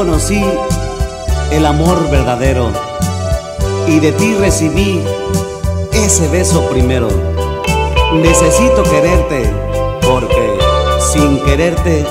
conocí el amor verdadero y de ti recibí ese beso primero. Necesito quererte porque sin quererte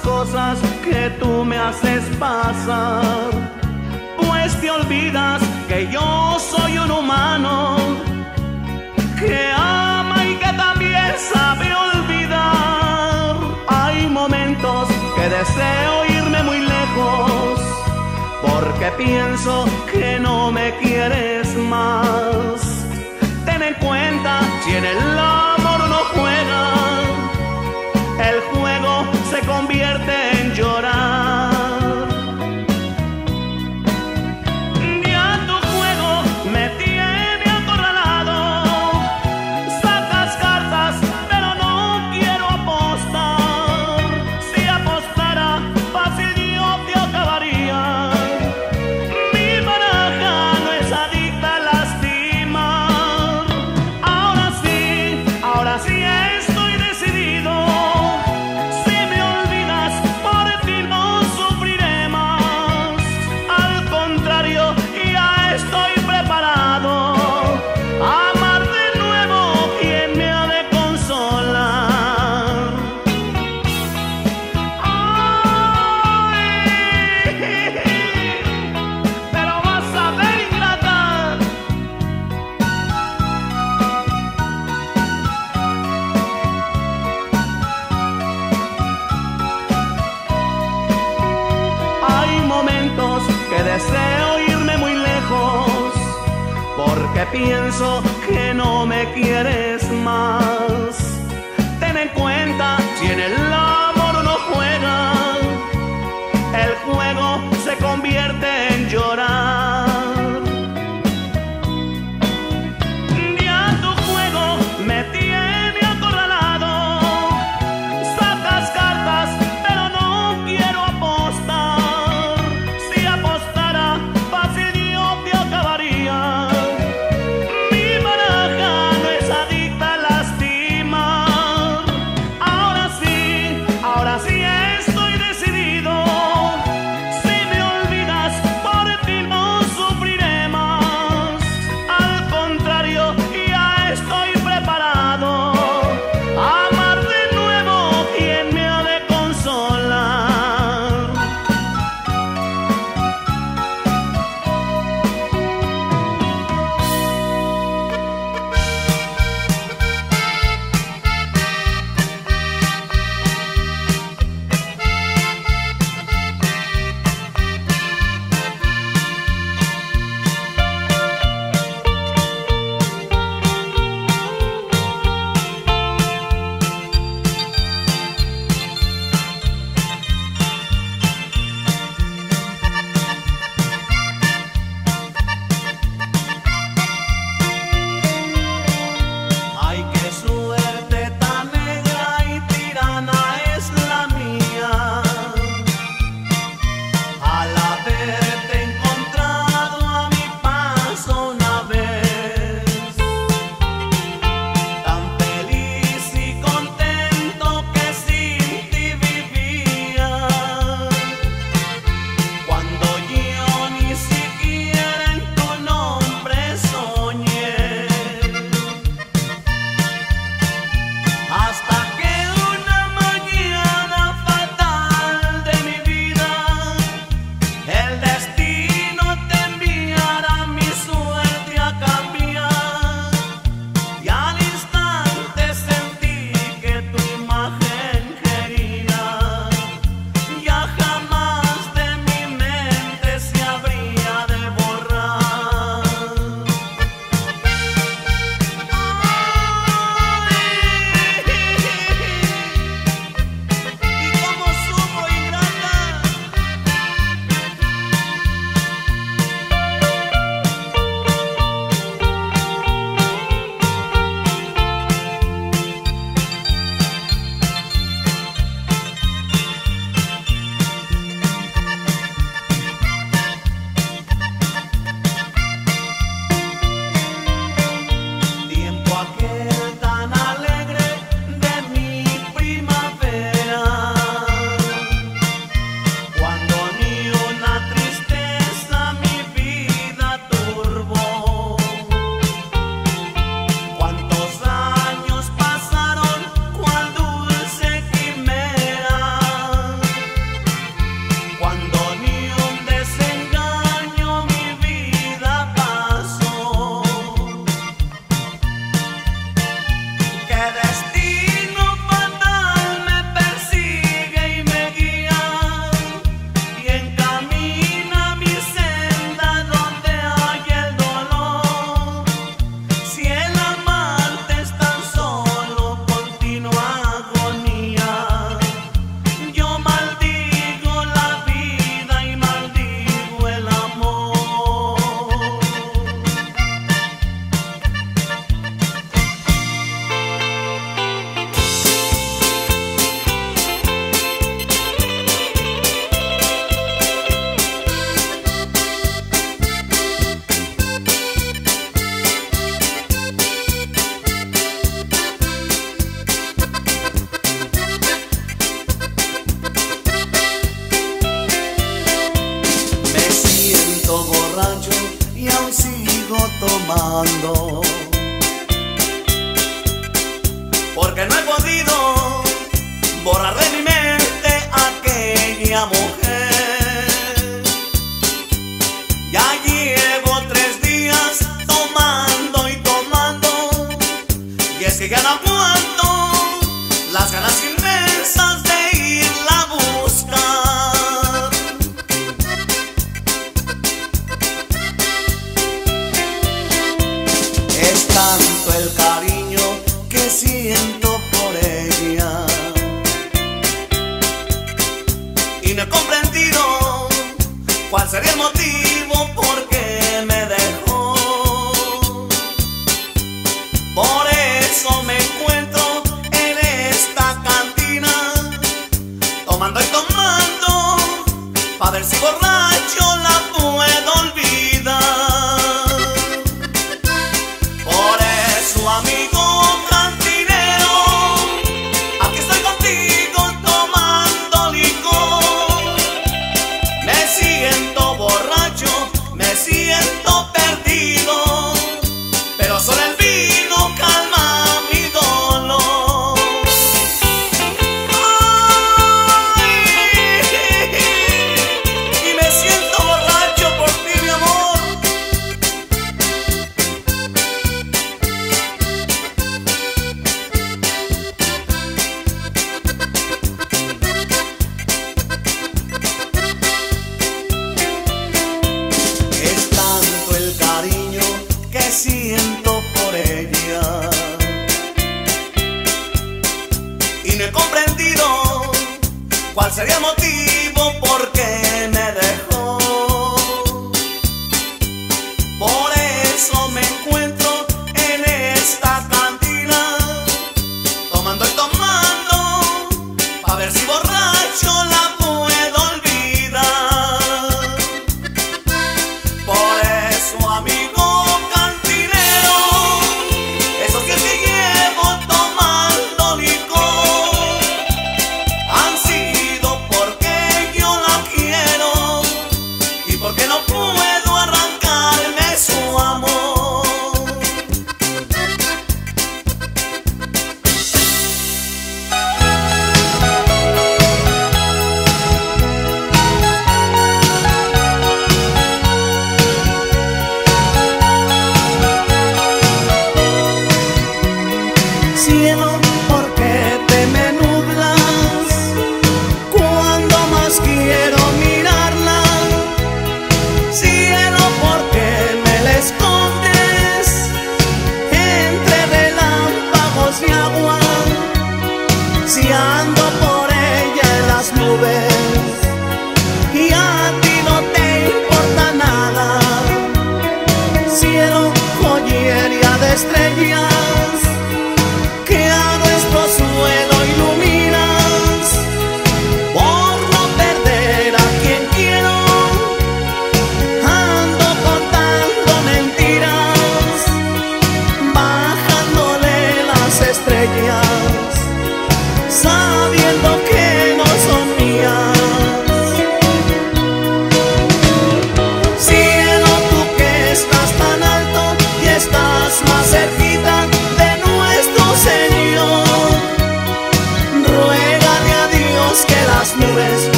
cosas que tú me haces pasar. Pues te olvidas que yo soy un humano que ama y que también sabe olvidar. Hay momentos que deseo irme muy lejos porque pienso que no me quieres más. Ten en cuenta, tiene la que pienso que no me quieres más. Ten en cuenta, tiene la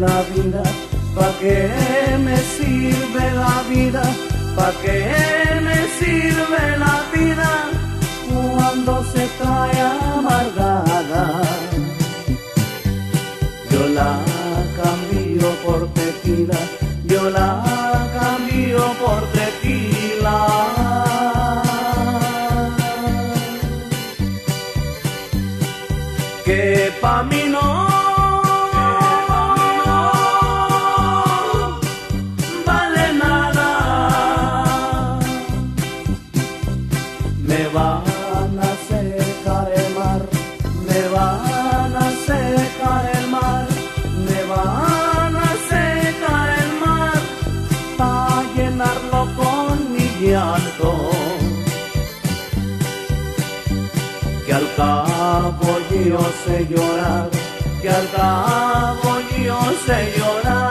la vida, ¿para qué me sirve la vida? ¿Para qué me sirve la vida cuando se trae amargada? Yo la cambio por tequila, yo la cambio por tequila. Que pa' sé llorar, que al cabo yo sé llorar.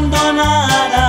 Me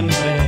siempre